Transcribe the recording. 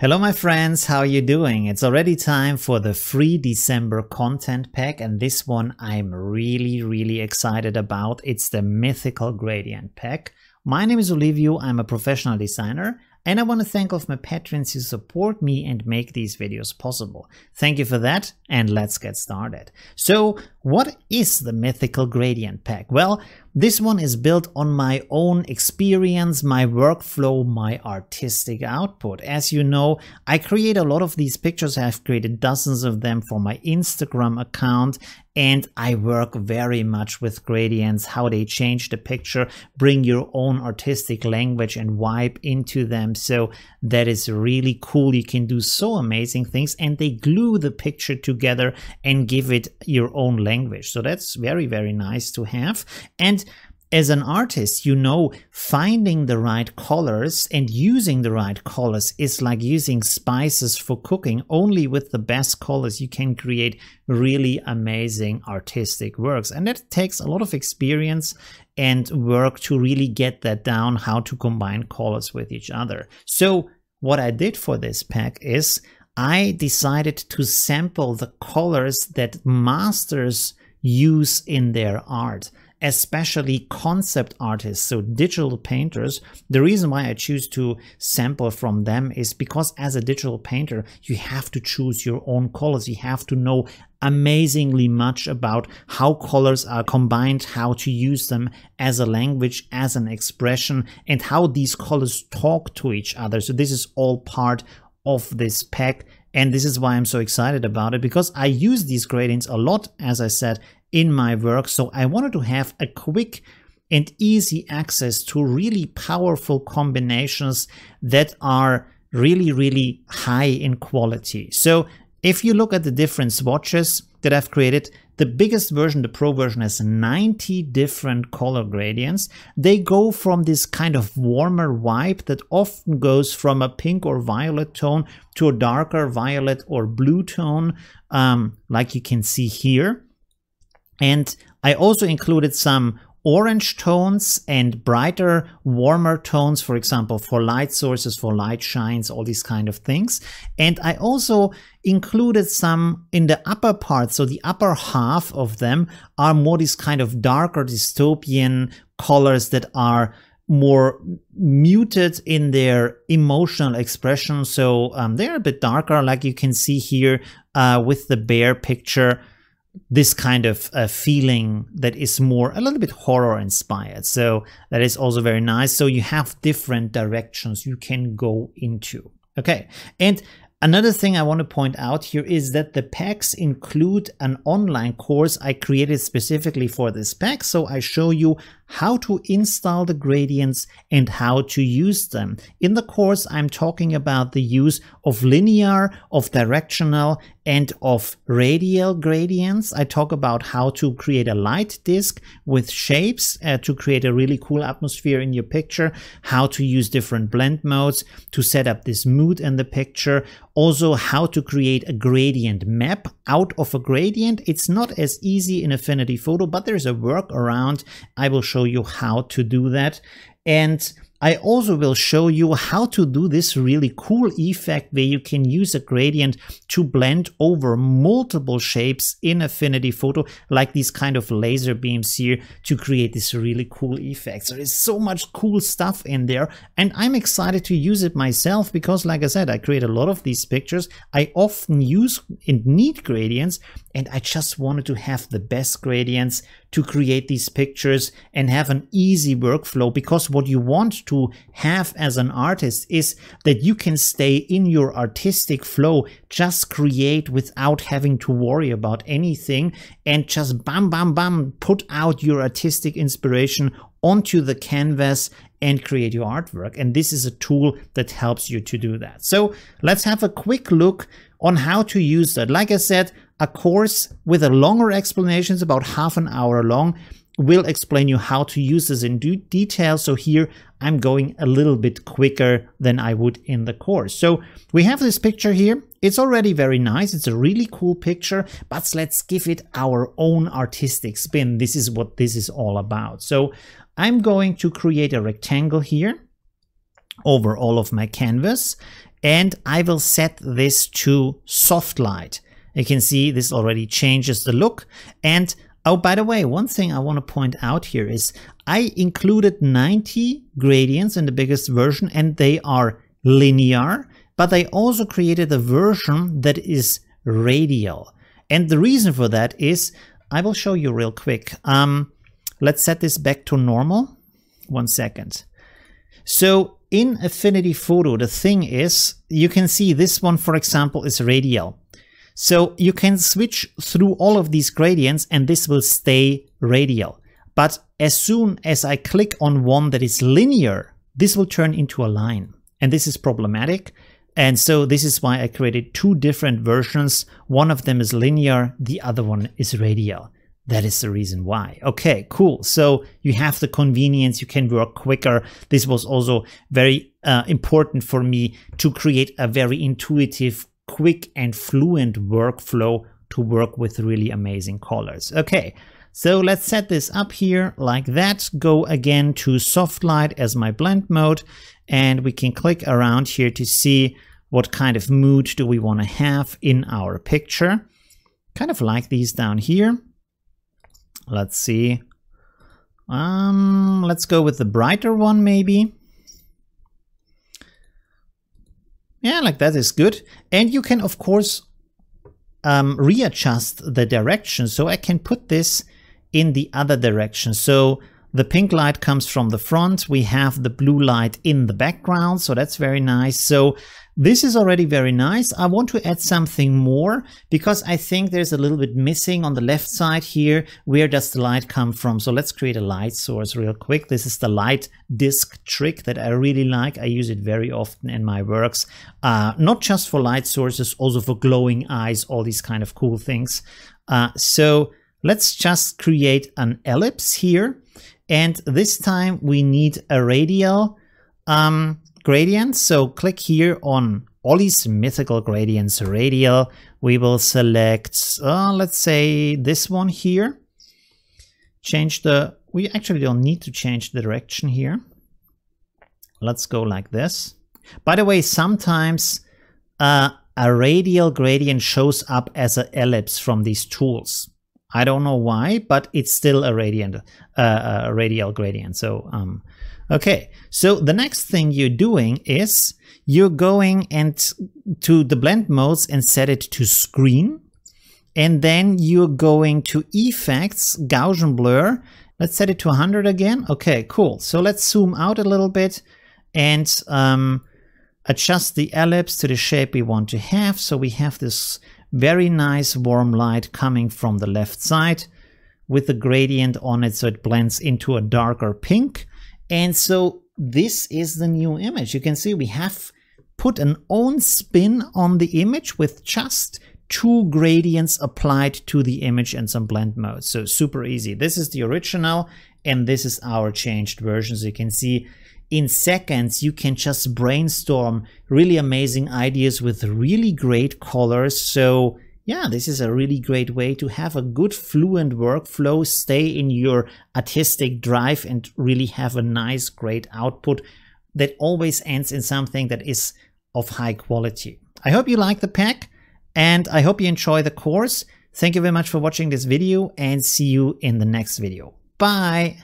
Hello my friends, how are you doing? It's already time for the free December content pack and this one I'm really really excited about. It's the Mythical Gradient pack. My name is Olivio, I'm a professional designer and I want to thank all of my patrons who support me and make these videos possible. Thank you for that and let's get started. So what is the Mythical Gradient pack? Well, this one is built on my own experience, my workflow, my artistic output. As you know, I create a lot of these pictures. I've created dozens of them for my Instagram account and I work very much with gradients, how they change the picture, bring your own artistic language and vibe into them. So that is really cool. You can do so amazing things and they glue the picture together and give it your own language. So that's very, very nice to have. And as an artist, you know, finding the right colors and using the right colors is like using spices for cooking. Only with the best colors you can create really amazing artistic works. And that takes a lot of experience and work to really get that down, how to combine colors with each other. So what I did for this pack is I decided to sample the colors that masters use in their art especially concept artists, so digital painters. The reason why I choose to sample from them is because as a digital painter, you have to choose your own colors. You have to know amazingly much about how colors are combined, how to use them as a language, as an expression, and how these colors talk to each other. So this is all part of this pack and this is why I'm so excited about it because I use these gradients a lot, as I said, in my work. So I wanted to have a quick and easy access to really powerful combinations that are really, really high in quality. So if you look at the different swatches that I've created, the biggest version, the Pro version, has 90 different color gradients. They go from this kind of warmer vibe that often goes from a pink or violet tone to a darker violet or blue tone, um, like you can see here. And I also included some orange tones and brighter, warmer tones, for example, for light sources, for light shines, all these kind of things. And I also included some in the upper part. So the upper half of them are more these kind of darker dystopian colors that are more muted in their emotional expression. So um, they're a bit darker, like you can see here uh, with the bear picture this kind of uh, feeling that is more a little bit horror inspired. So that is also very nice. So you have different directions you can go into. Okay. And Another thing I want to point out here is that the packs include an online course I created specifically for this pack. So I show you how to install the gradients and how to use them. In the course, I'm talking about the use of linear, of directional, and of radial gradients. I talk about how to create a light disk with shapes uh, to create a really cool atmosphere in your picture, how to use different blend modes to set up this mood in the picture, also how to create a gradient map out of a gradient. It's not as easy in Affinity Photo, but there's a workaround. I will show show you how to do that. And I also will show you how to do this really cool effect where you can use a gradient to blend over multiple shapes in Affinity Photo, like these kind of laser beams here to create this really cool effect. So there's so much cool stuff in there and I'm excited to use it myself because like I said, I create a lot of these pictures. I often use and need gradients and I just wanted to have the best gradients to create these pictures and have an easy workflow because what you want to have as an artist is that you can stay in your artistic flow, just create without having to worry about anything and just bam, bam, bam, put out your artistic inspiration onto the canvas and create your artwork. And this is a tool that helps you to do that. So let's have a quick look on how to use that. Like I said, a course with a longer explanations, about half an hour long, will explain you how to use this in detail. So here I'm going a little bit quicker than I would in the course. So we have this picture here. It's already very nice. It's a really cool picture, but let's give it our own artistic spin. This is what this is all about. So I'm going to create a rectangle here over all of my canvas and I will set this to soft light. You can see this already changes the look. And oh, by the way, one thing I want to point out here is I included 90 gradients in the biggest version and they are linear, but I also created a version that is radial. And the reason for that is, I will show you real quick. Um, let's set this back to normal. One second. So in Affinity Photo, the thing is, you can see this one, for example, is radial. So you can switch through all of these gradients and this will stay radial. But as soon as I click on one that is linear, this will turn into a line. And this is problematic. And so this is why I created two different versions. One of them is linear, the other one is radial. That is the reason why. Okay, cool. So you have the convenience, you can work quicker. This was also very uh, important for me to create a very intuitive quick and fluent workflow to work with really amazing colors. Okay, so let's set this up here like that. Go again to soft light as my blend mode and we can click around here to see what kind of mood do we want to have in our picture. Kind of like these down here. Let's see. Um, let's go with the brighter one maybe. Yeah, like that is good. And you can, of course, um, readjust the direction. So I can put this in the other direction. So the pink light comes from the front. We have the blue light in the background. So that's very nice. So this is already very nice. I want to add something more because I think there's a little bit missing on the left side here. Where does the light come from? So let's create a light source real quick. This is the light disk trick that I really like. I use it very often in my works, uh, not just for light sources, also for glowing eyes, all these kind of cool things. Uh, so let's just create an ellipse here. And this time we need a radial. Um, gradients. So click here on all these mythical gradients radial. We will select, uh, let's say this one here. Change the, we actually don't need to change the direction here. Let's go like this. By the way, sometimes uh, a radial gradient shows up as an ellipse from these tools. I don't know why, but it's still a radiant, uh, a radial gradient. So um, Okay, so the next thing you're doing is you're going and to the blend modes and set it to screen. And then you're going to effects, Gaussian blur. Let's set it to 100 again. Okay, cool. So let's zoom out a little bit and um, adjust the ellipse to the shape we want to have. So we have this very nice warm light coming from the left side with the gradient on it so it blends into a darker pink. And so this is the new image. You can see we have put an own spin on the image with just two gradients applied to the image and some blend modes. So super easy. This is the original and this is our changed version. So you can see in seconds, you can just brainstorm really amazing ideas with really great colors. So yeah, this is a really great way to have a good fluent workflow, stay in your artistic drive and really have a nice, great output that always ends in something that is of high quality. I hope you like the pack and I hope you enjoy the course. Thank you very much for watching this video and see you in the next video. Bye!